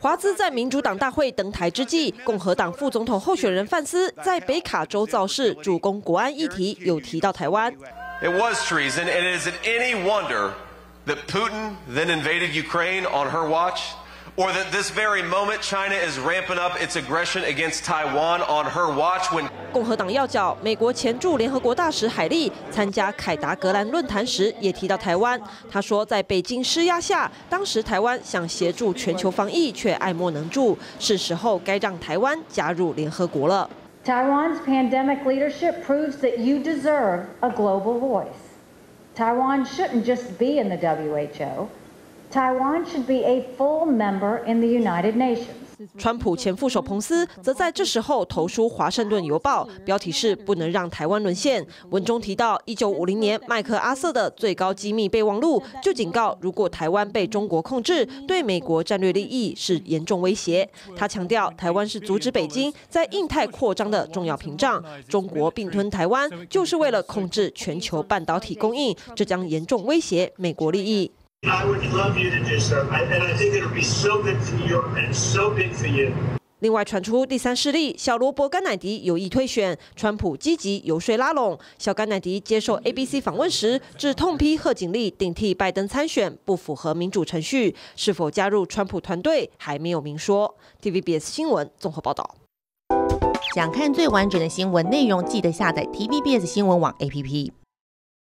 华兹在民主党大会登台之际，共和党副总统候选人范斯在北卡州造势，主攻国安议题，有提到台湾。It was treason, and is it any wonder that Putin then invaded Ukraine on her watch? Or that this very moment China is ramping up its aggression against Taiwan on her watch when 共和党要角美国前驻联合国大使海利参加凯达格兰论坛时也提到台湾。他说，在北京施压下，当时台湾想协助全球防疫，却爱莫能助，是时候该让台湾加入联合国了。Taiwan's pandemic leadership proves that you deserve a global voice. Taiwan shouldn't just be in the WHO. Taiwan should be a full member in the United Nations. 川普前副手彭斯则在这时候投书《华盛顿邮报》，标题是“不能让台湾沦陷”。文中提到，1950年麦克阿瑟的最高机密备忘录就警告，如果台湾被中国控制，对美国战略利益是严重威胁。他强调，台湾是阻止北京在印太扩张的重要屏障。中国并吞台湾，就是为了控制全球半导体供应，这将严重威胁美国利益。I would love you to do so, and I think it'll be so good for you and so big for you. 另外传出第三势力小罗伯甘乃迪有意推选，川普积极游说拉拢。小甘乃迪接受 ABC 访问时，致痛批贺锦丽顶替拜登参选不符合民主程序，是否加入川普团队还没有明说。TVBS 新闻综合报道。想看最完整的新闻内容，记得下载 TVBS 新闻网 APP。